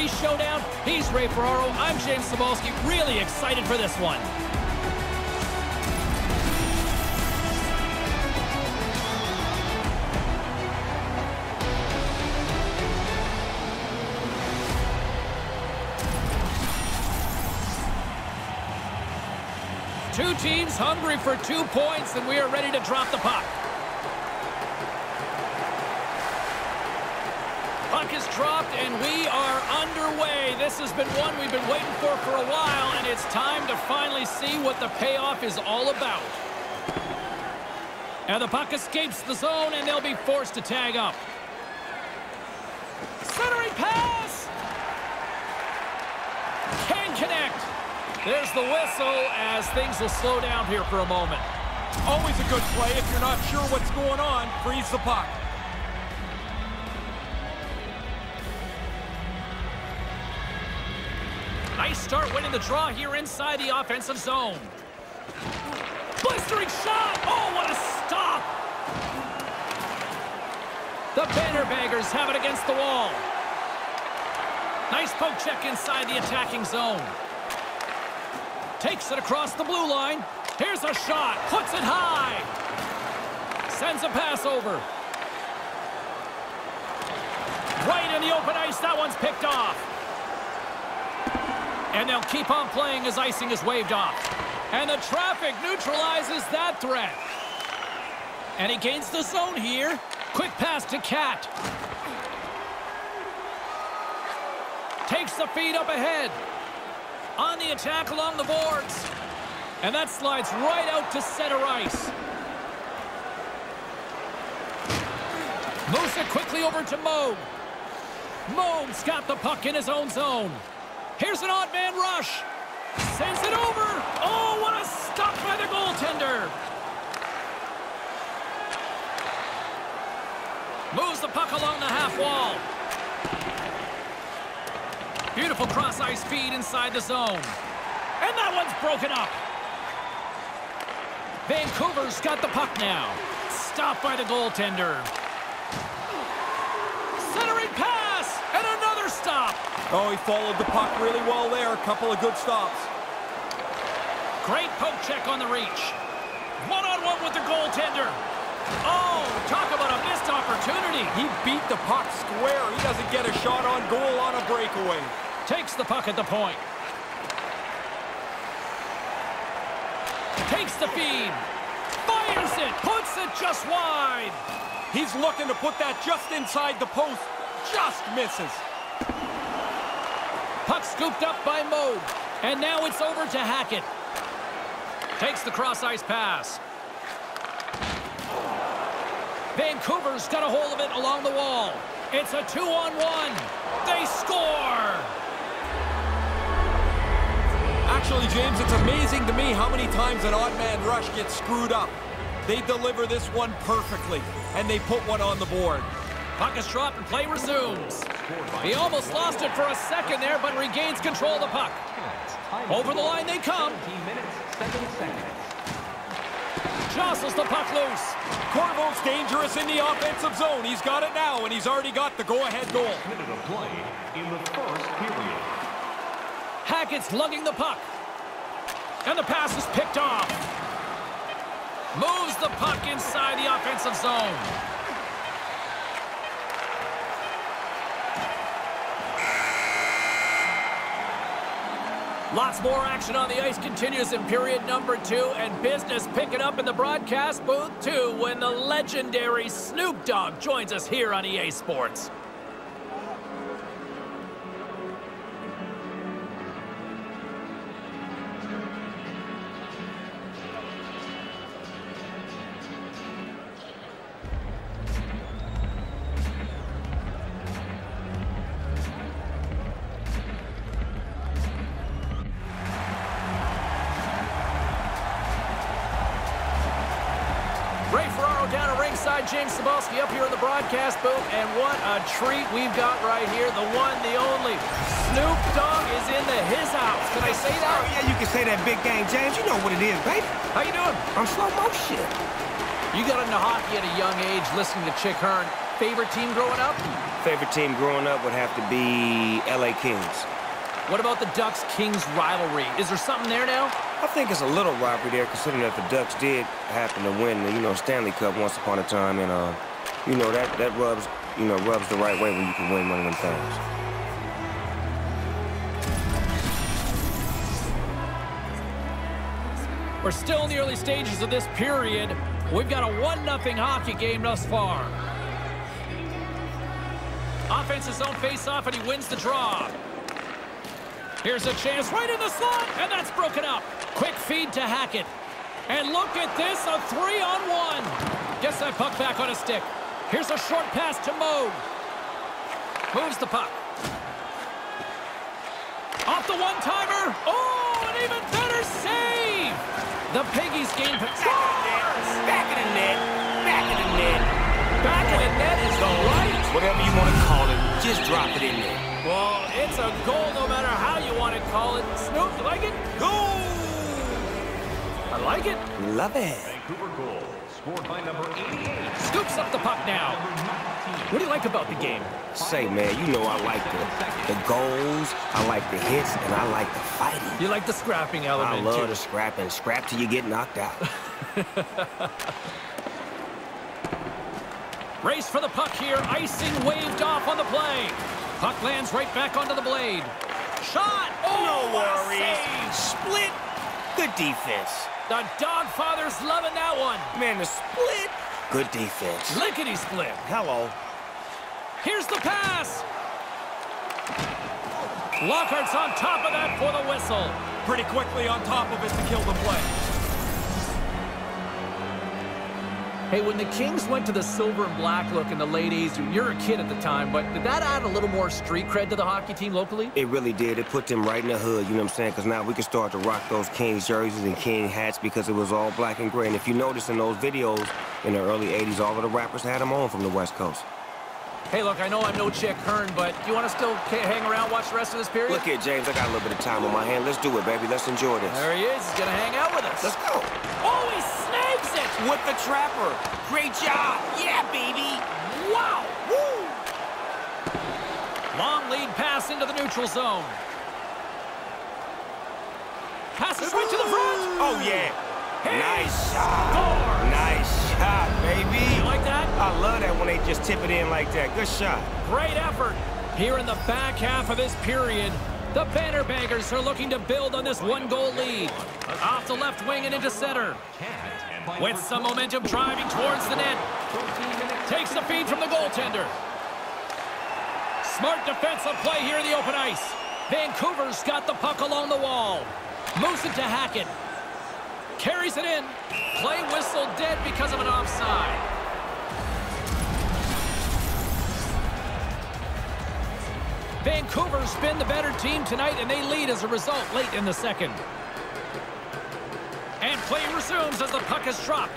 legendary showdown. He's Ray Ferraro. I'm James Cybulski. Really excited for this one. Two teams hungry for two points, and we are ready to drop the puck. Puck is dropped, and we are underway. This has been one we've been waiting for for a while, and it's time to finally see what the payoff is all about. And the puck escapes the zone, and they'll be forced to tag up. Centering pass! Can connect. There's the whistle as things will slow down here for a moment. Always a good play if you're not sure what's going on. Freeze the puck. Start winning the draw here inside the offensive zone. Blistering shot! Oh, what a stop! The Bannerbaggers have it against the wall. Nice poke check inside the attacking zone. Takes it across the blue line. Here's a shot. Puts it high. Sends a pass over. Right in the open ice. That one's picked off. And they'll keep on playing as icing is waved off. And the traffic neutralizes that threat. And he gains the zone here. Quick pass to Cat. Takes the feed up ahead. On the attack along the boards. And that slides right out to center ice. Moves it quickly over to Moog. Moog's got the puck in his own zone. Here's an odd man rush. Sends it over. Oh, what a stop by the goaltender. Moves the puck along the half wall. Beautiful cross-ice feed inside the zone. And that one's broken up. Vancouver's got the puck now. Stopped by the goaltender. Centering pass! And another stop! Oh, he followed the puck really well there. A couple of good stops. Great poke check on the reach. One-on-one -on -one with the goaltender. Oh, talk about a missed opportunity. He beat the puck square. He doesn't get a shot on goal on a breakaway. Takes the puck at the point. Takes the feed. Fires it. Puts it just wide. He's looking to put that just inside the post. Just misses. Puck scooped up by Moog. And now it's over to Hackett. Takes the cross-ice pass. Vancouver's got a hold of it along the wall. It's a two-on-one. They score! Actually, James, it's amazing to me how many times an odd man rush gets screwed up. They deliver this one perfectly, and they put one on the board. Puck is dropped and play resumes. He almost lost it for a second there, but regains control of the puck. Over the line they come. Jostles the puck loose. Corvo's dangerous in the offensive zone. He's got it now, and he's already got the go-ahead goal. Minute of play in the first period. Hackett's lugging the puck. And the pass is picked off. Moves the puck inside the offensive zone. Lots more action on the ice continues in period number two, and business picking up in the broadcast booth too when the legendary Snoop Dogg joins us here on EA Sports. Down at ringside, James Cybulski up here in the broadcast booth, and what a treat we've got right here. The one, the only. Snoop Dogg is in the his house. Can I say that? Oh, yeah, you can say that big game, James. You know what it is, baby. How you doing? I'm slow motion. You got into hockey at a young age, listening to Chick Hearn. favorite team growing up? Favorite team growing up would have to be L.A. Kings. What about the Ducks-Kings rivalry? Is there something there now? I think it's a little rivalry there, considering that the Ducks did happen to win the, you know, Stanley Cup once upon a time, and, uh, you know, that, that rubs, you know, rubs the right way when you can win one of them things. We're still in the early stages of this period. We've got a 1-0 hockey game thus far. Offense's zone face-off, and he wins the draw. Here's a chance right in the slot, and that's broken up. Quick feed to Hackett. And look at this, a three-on-one. Gets that puck back on a stick. Here's a short pass to Moog. Moves the puck. Off the one-timer. Oh, an even better save. The Piggies gain possession. Back in the net. Back in the net. Back in the net is the right. Whatever you want to call it, just drop it in there. Well, it's a goal no matter how you want to call it. Snoop, you like it? Goal! I like it. Love it. Vancouver goal, scored by number 88. Scoops up the puck now. What do you like about the game? Say, man, you know I like the, the goals, I like the hits, and I like the fighting. You like the scrapping element, I love too. the scrapping. Scrap till you get knocked out. Race for the puck here. Icing waved off on the play. Puck lands right back onto the blade. Shot! Oh, no worries. save. Split. Good defense. The Dogfather's loving that one. Man, the split. Good defense. Lickety split. Hello. Here's the pass. Lockhart's on top of that for the whistle. Pretty quickly on top of it to kill the play. Hey, when the Kings went to the silver and black look in the late 80s, you're a kid at the time, but did that add a little more street cred to the hockey team locally? It really did. It put them right in the hood, you know what I'm saying? Because now we can start to rock those Kings jerseys and King hats because it was all black and gray. And if you notice in those videos in the early 80s, all of the rappers had them on from the West Coast. Hey, look, I know I'm no Chick Hearn, but you want to still hang around, watch the rest of this period? Look here, James, I got a little bit of time on my hand. Let's do it, baby. Let's enjoy this. There he is. He's going to hang out with us. Let's go. Oh, he snags it! With the trapper. Great job. Yeah, baby. Wow! Woo! Long lead pass into the neutral zone. Passes right to the front. Oh, yeah. He Nice shot. scores. Nice shot, baby. You like that? I love that when they just tip it in like that. Good shot. Great effort. Here in the back half of this period, the Banner Baggers are looking to build on this one-goal lead. Off the left wing and into center. With some momentum driving towards the net. Takes the feed from the goaltender. Smart defensive play here in the open ice. Vancouver's got the puck along the wall. Moves it to Hackett. Carries it in. Play whistle dead because of an offside. Vancouver's been the better team tonight, and they lead as a result late in the second. And play resumes as the puck is dropped.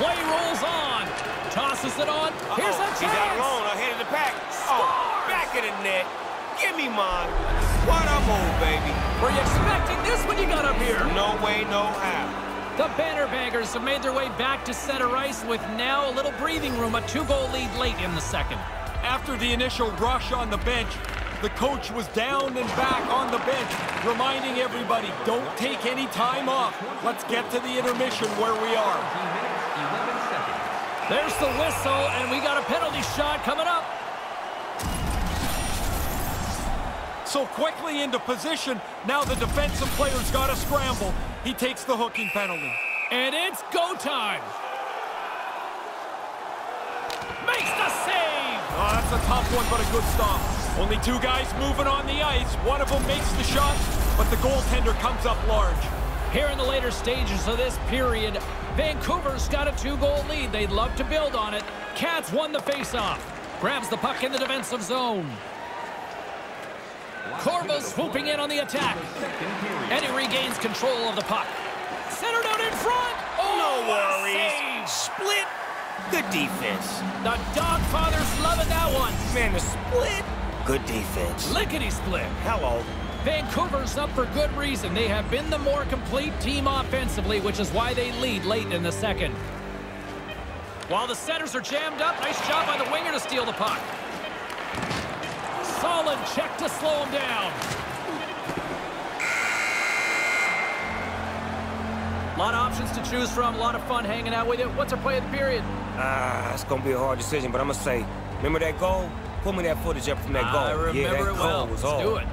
Play rolls on. Tosses it on. Here's a chance. He's out chance. alone ahead of the pack. Oh, Scores! Oh, back of the net. Give me mine. What a move, baby. Were you expecting this when you got up here? No way, no how. The Banner Baggers have made their way back to center ice with now a little breathing room, a two-goal lead late in the second. After the initial rush on the bench, the coach was down and back on the bench, reminding everybody, don't take any time off. Let's get to the intermission where we are. There's the whistle, and we got a penalty shot coming up. So quickly into position, now the defensive player's got to scramble. He takes the hooking penalty. And it's go time. Makes the save. Oh, that's a tough one, but a good stop. Only two guys moving on the ice. One of them makes the shot, but the goaltender comes up large. Here in the later stages of this period, Vancouver's got a two-goal lead. They'd love to build on it. Cats won the faceoff. Grabs the puck in the defensive zone. Corvo swooping in on the attack. And he regains control of the puck. Centered out in front. Oh, No worries. save. Split. Good defense. The Dogfather's loving that one. Man, the split. Good defense. Lickety split. Hello. Vancouver's up for good reason. They have been the more complete team offensively, which is why they lead late in the second. While the centers are jammed up, nice job by the winger to steal the puck. Solid check to slow him down. A lot of options to choose from. A lot of fun hanging out with you. What's our play of the period? Ah, it's gonna be a hard decision, but I'm gonna say, remember that goal? Pull me that footage up from that goal. I remember yeah, that it goal well. was Let's do it.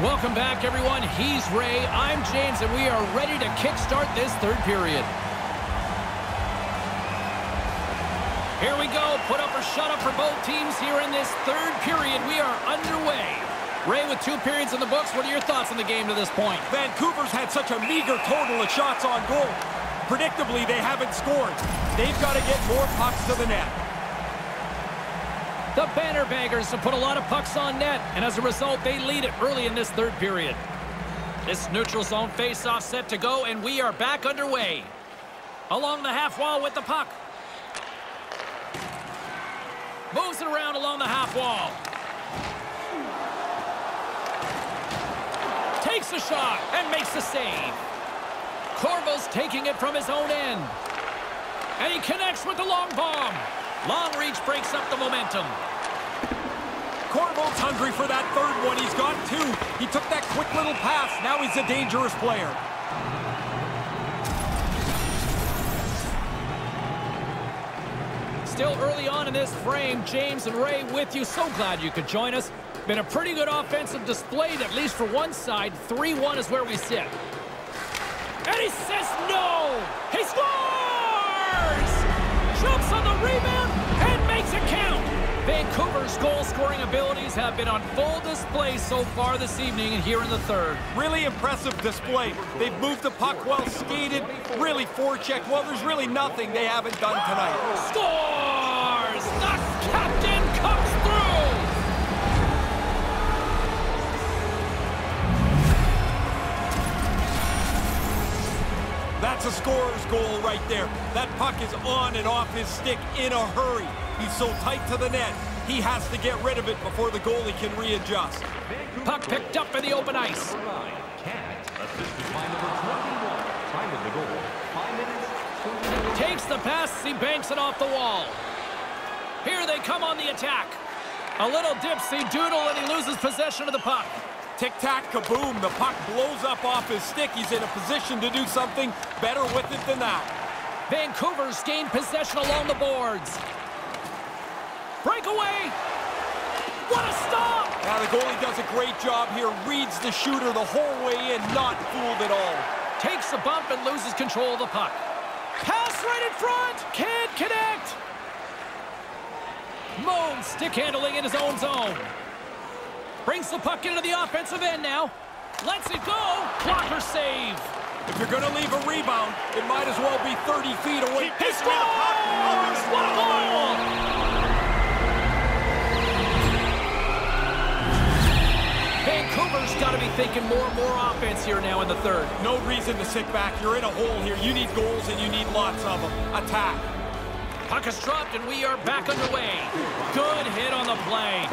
Welcome back, everyone. He's Ray, I'm James, and we are ready to kickstart this third period. Here we go. Put up or shut up for both teams here in this third period. We are underway. Ray, with two periods in the books, what are your thoughts on the game to this point? Vancouver's had such a meager total of shots on goal. Predictably, they haven't scored. They've got to get more pucks to the net. The Banner Baggers have put a lot of pucks on net, and as a result, they lead it early in this third period. This neutral zone face-off set to go, and we are back underway. Along the half wall with the puck. Moves it around along the half wall. Takes a shot and makes the save. Corvo's taking it from his own end. And he connects with the long bomb. Long reach breaks up the momentum. Corvo's hungry for that third one. He's got two. He took that quick little pass. Now he's a dangerous player. Still early on in this frame, James and Ray with you. So glad you could join us. Been a pretty good offensive display, at least for one side. 3-1 is where we sit. And he says no! He scores! Vancouver's goal-scoring abilities have been on full display so far this evening and here in the third. Really impressive display. They've moved the puck well, skated, really forechecked. Well, there's really nothing they haven't done tonight. Scores! The captain comes through! That's a scorer's goal right there. That puck is on and off his stick in a hurry. He's so tight to the net, he has to get rid of it before the goalie can readjust. Puck picked up for the open ice. Cat. Assisted by number 21. Time of the goal, 5 minutes, 20 Takes the pass, he banks it off the wall. Here they come on the attack. A little dipsy doodle and he loses possession of the puck. Tic-tac, kaboom. The puck blows up off his stick. He's in a position to do something better with it than that. Vancouver's gained possession along the boards. Breakaway! What a stop! Now the goalie does a great job here. Reads the shooter the whole way in. Not fooled at all. Takes a bump and loses control of the puck. Pass right in front! Can't connect! Moan stick handling in his own zone. Brings the puck into the offensive end now. Lets it go. Blocker save. If you're going to leave a rebound, it might as well be 30 feet away. He the scores! What a goal! Vancouver's got to be thinking more and more offense here now in the third. No reason to sit back. You're in a hole here. You need goals and you need lots of them. Attack. Puck is dropped and we are back underway. Good hit on the play.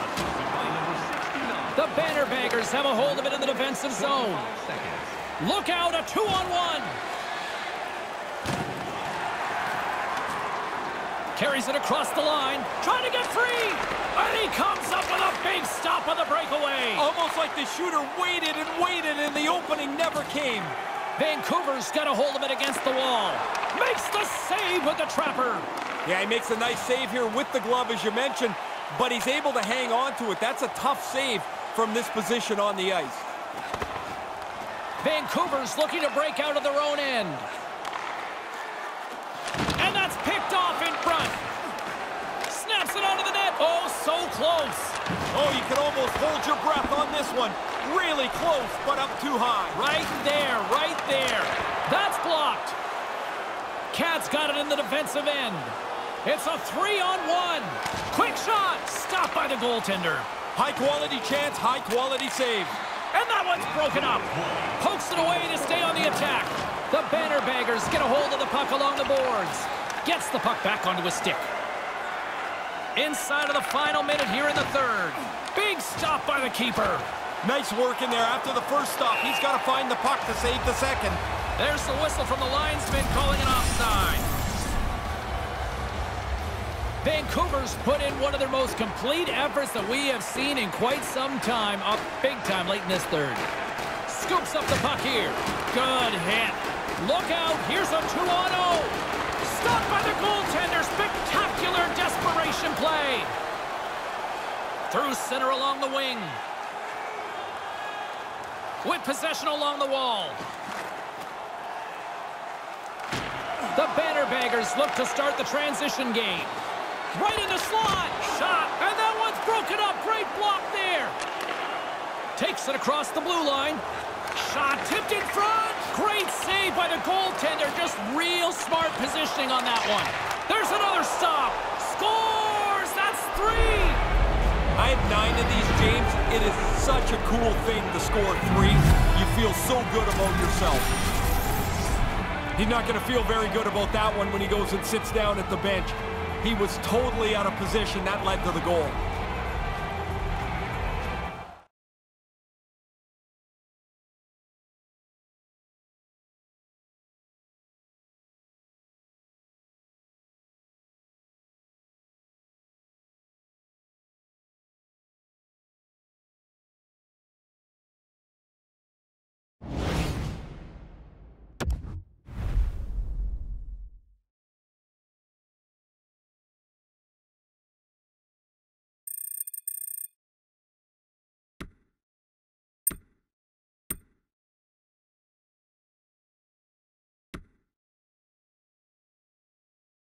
The Banner Baggers have a hold of it in the defensive zone. Look out, a two-on-one. Carries it across the line, trying to get free. And he comes up with a big stop on the breakaway. Almost like the shooter waited and waited and the opening never came. Vancouver's got a hold of it against the wall. Makes the save with the trapper. Yeah, he makes a nice save here with the glove, as you mentioned, but he's able to hang on to it. That's a tough save from this position on the ice. Vancouver's looking to break out of their own end. And that's picked off in front. Snaps it onto the net. Oh, so close. Oh, you can almost hold your breath on this one. Really close, but up too high. Right there, right there. That's blocked. Cat's got it in the defensive end. It's a three-on-one. Quick shot. Stopped by the goaltender. High quality chance, high quality save. And that one's broken up. Pokes it away to stay on the attack. The Banner Baggers get a hold of the puck along the boards. Gets the puck back onto his stick. Inside of the final minute here in the third. Big stop by the keeper. Nice work in there. After the first stop, he's got to find the puck to save the second. There's the whistle from the linesman calling an offside. Vancouver's put in one of their most complete efforts that we have seen in quite some time, up big time late in this third. Scoops up the puck here. Good hit. Look out, here's a 2 on 0. Stopped by the goaltender. Spectacular desperation play. Through center along the wing. With possession along the wall. The Banner Baggers look to start the transition game. Right in the slot. Shot. And that one's broken up. Great block there. Takes it across the blue line. Shot tipped in front. The goaltender. Just real smart positioning on that one. There's another stop. Scores. That's three. I have nine of these, James. It is such a cool thing to score three. You feel so good about yourself. He's not going to feel very good about that one when he goes and sits down at the bench. He was totally out of position. That led to the goal.